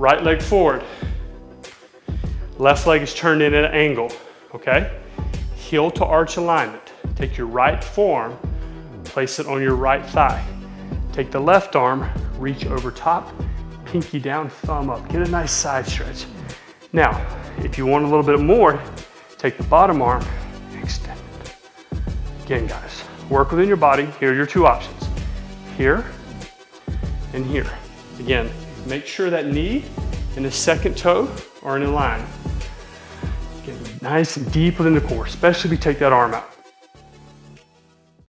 Right leg forward. Left leg is turned in at an angle, okay? Heel to arch alignment. Take your right forearm, place it on your right thigh. Take the left arm, reach over top, pinky down, thumb up. Get a nice side stretch. Now, if you want a little bit more, take the bottom arm, extend it. Again, guys, work within your body. Here are your two options. Here and here. Again, make sure that knee and the second toe are in line. Get nice and deep within the core, especially if you take that arm out.